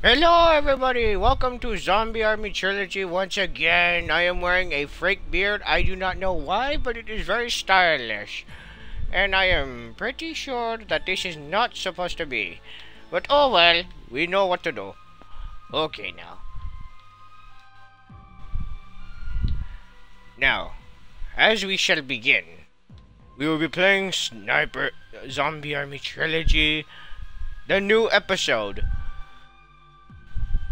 Hello everybody, welcome to Zombie Army Trilogy once again. I am wearing a fake beard. I do not know why, but it is very stylish. And I am pretty sure that this is not supposed to be. But oh well, we know what to do. Okay now. Now, as we shall begin, we will be playing Sniper uh, Zombie Army Trilogy, the new episode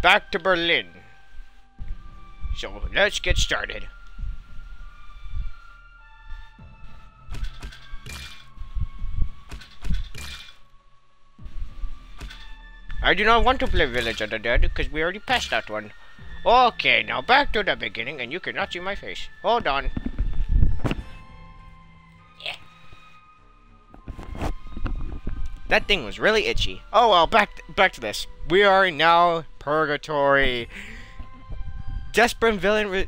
back to Berlin. So let's get started. I do not want to play Village of the Dead because we already passed that one. Okay, now back to the beginning and you cannot see my face. Hold on. That thing was really itchy. Oh well, back back to this. We are now purgatory. Desperate villain re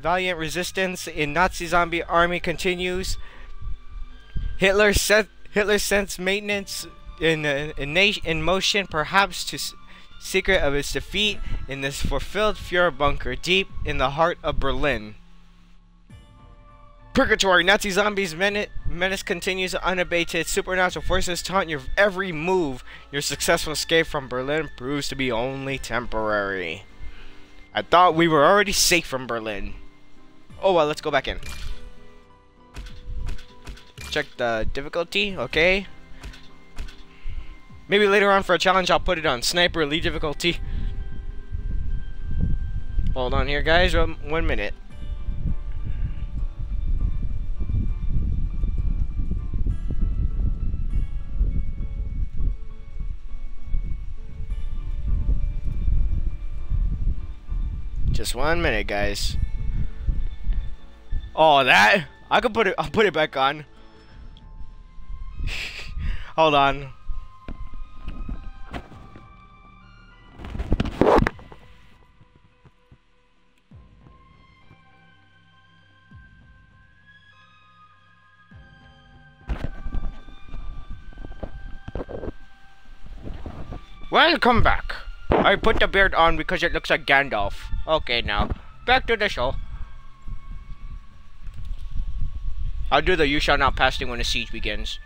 valiant resistance in Nazi zombie army continues. Hitler set Hitler sends maintenance in uh, in, in motion, perhaps to secret of his defeat in this fulfilled Fuhrer bunker deep in the heart of Berlin. Purgatory, Nazi zombies menace, menace continues unabated. Supernatural forces taunt your every move. Your successful escape from Berlin proves to be only temporary. I thought we were already safe from Berlin. Oh well, let's go back in. Check the difficulty, okay. Maybe later on for a challenge I'll put it on Sniper Elite difficulty. Hold on here guys, one minute. Just one minute, guys. Oh, that? I can put it, I'll put it back on. Hold on. Welcome back. I put the beard on because it looks like Gandalf. Okay, now, back to the show. I'll do the you shall not pass thing when the siege begins.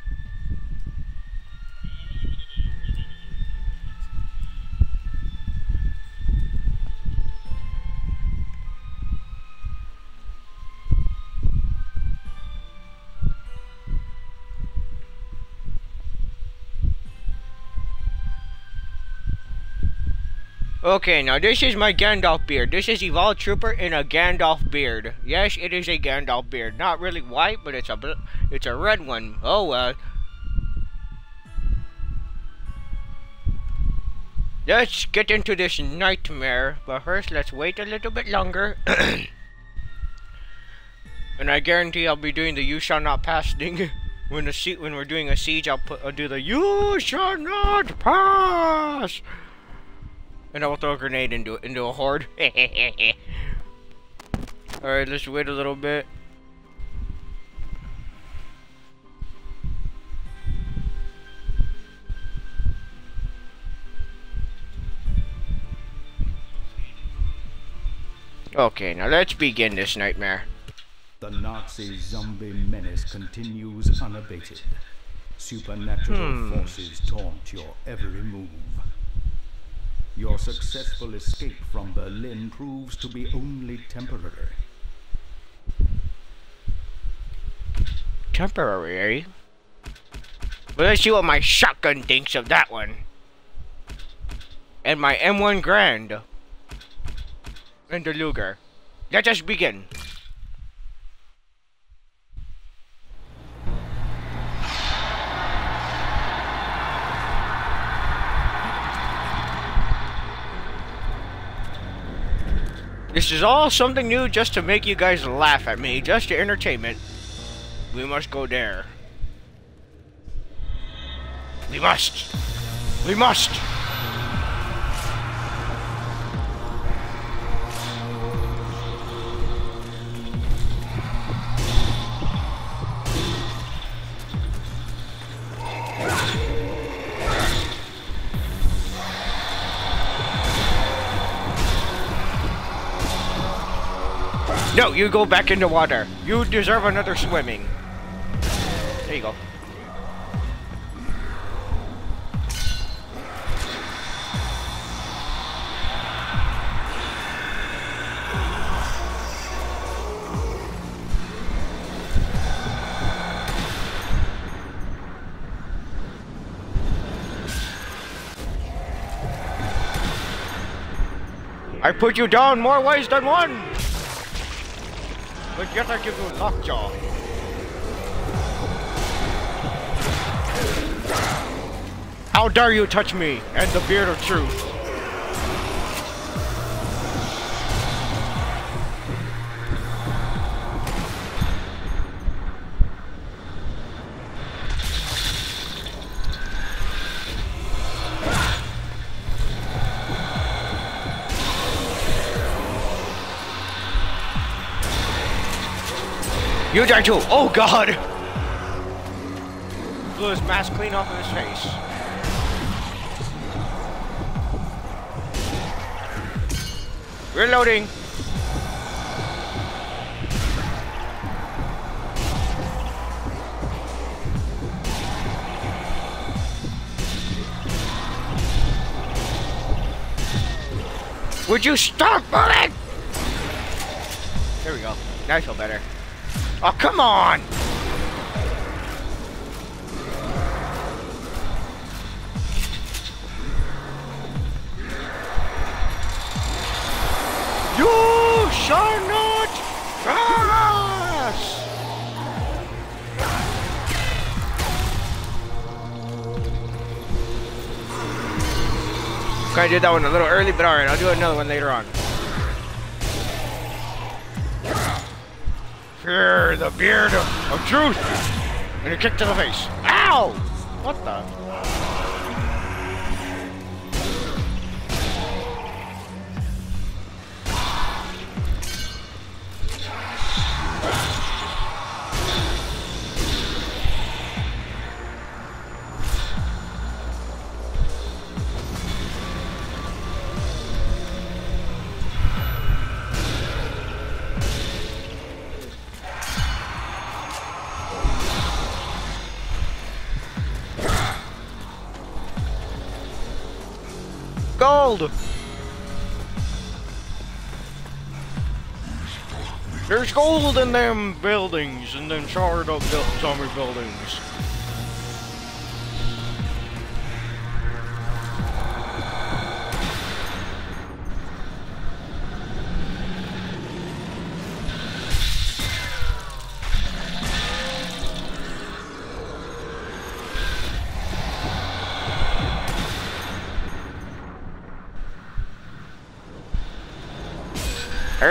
Okay, now this is my Gandalf beard. This is Evolve Trooper in a Gandalf beard. Yes, it is a Gandalf beard. Not really white, but it's a it's a red one. Oh well. Let's get into this nightmare, but first let's wait a little bit longer. and I guarantee I'll be doing the "You shall not pass" thing when the when we're doing a siege. I'll put I'll do the "You shall not pass." And I will throw a grenade into into a horde. Alright, let's wait a little bit. Okay, now let's begin this nightmare. The Nazi zombie menace continues unabated. Supernatural hmm. forces taunt your every move. Your successful escape from Berlin proves to be only temporary. Temporary? Eh? Well, let's see what my shotgun thinks of that one. And my M1 Garand. And the Luger. Let us begin. This is all something new just to make you guys laugh at me, just your entertainment. We must go there. We must. We must. You go back in the water. You deserve another swimming. There you go. I put you down more ways than one! But yet I give you lockjaw. How dare you touch me and the beard of truth? You die too! Oh god! Blew his mask clean off of his face. Reloading! Would you stop bullying? There we go. Now I feel better. Oh, come on! You shall not pass! Okay, I did that one a little early, but alright, I'll do another one later on. Fear the beard of, of truth! And a kick to the face. Ow! What the? Gold! There's gold in them buildings, in them charred up zombie buildings.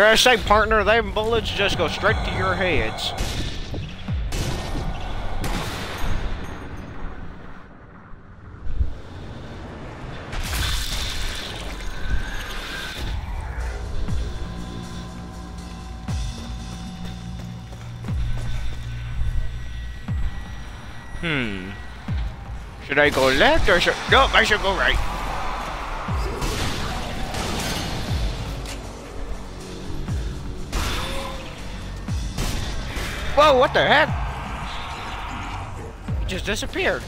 I say, partner, them bullets just go straight to your heads. Hmm. Should I go left or should... Nope, I should go right. Whoa, what the heck? It just disappeared.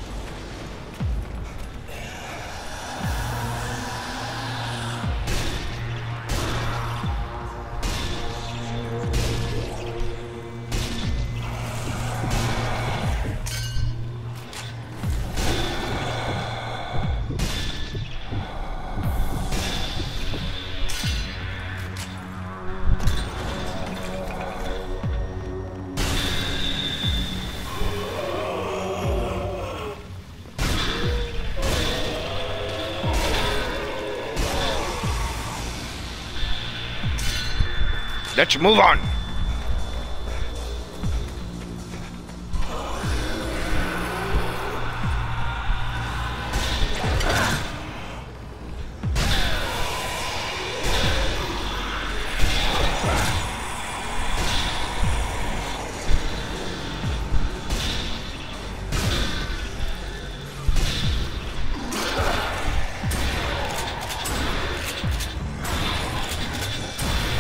Let's move on.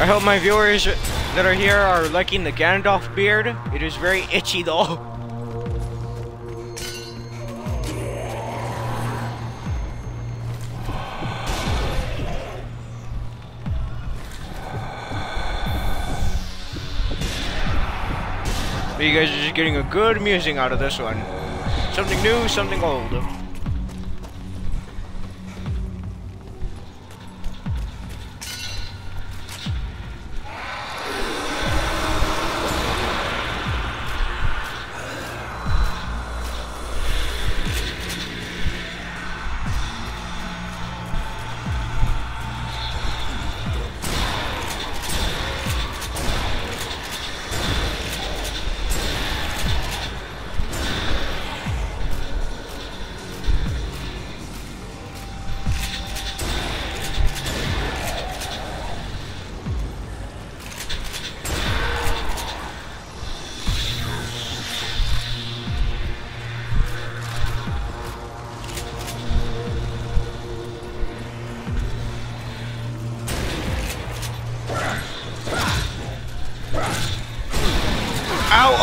I hope my viewers that are here are liking the Gandalf beard. It is very itchy though. But you guys are just getting a good musing out of this one. Something new, something old.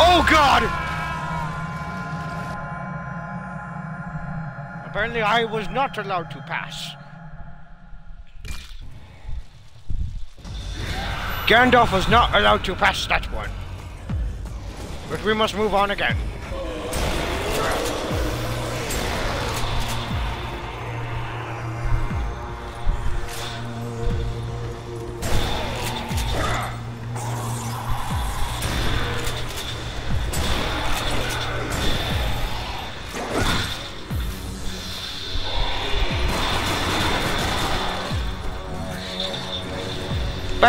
Oh God! Apparently, I was not allowed to pass. Gandalf was not allowed to pass that one. But we must move on again.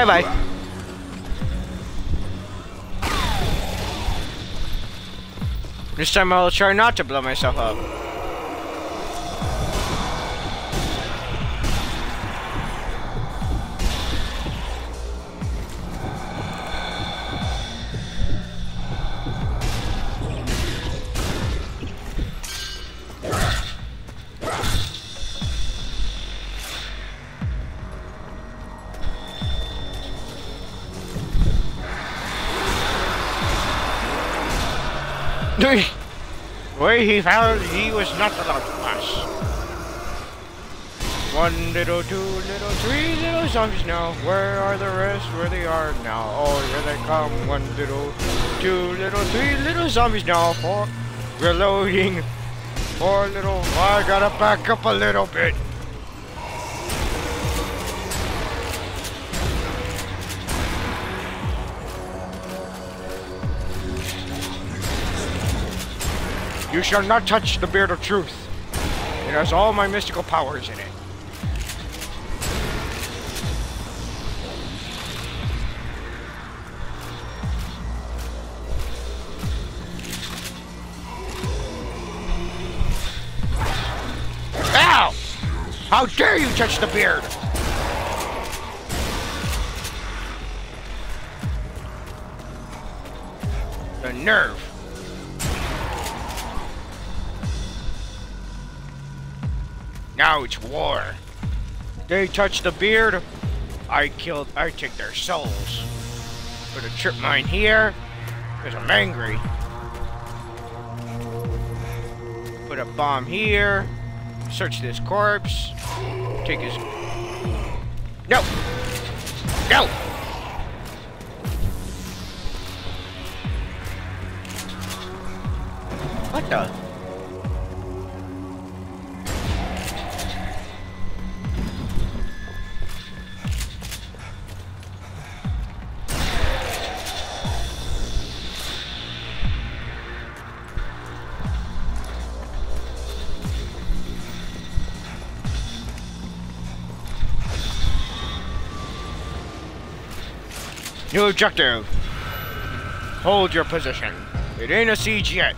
Bye. This time I'll try not to blow myself up. Where he found he was not allowed to pass. One little, two little, three little zombies now. Where are the rest? Where they are now? Oh, here they come. One little, two little, three little zombies now. Four. Reloading. Four little. I gotta back up a little bit. You shall not touch the Beard of Truth. It has all my mystical powers in it. Ow! How dare you touch the beard! The nerve. Now it's war. They touch the beard, I killed, I take their souls. Put a trip mine here, because I'm angry. Put a bomb here, search this corpse, take his... No! No! What the? New objective. Hold your position. It ain't a siege yet.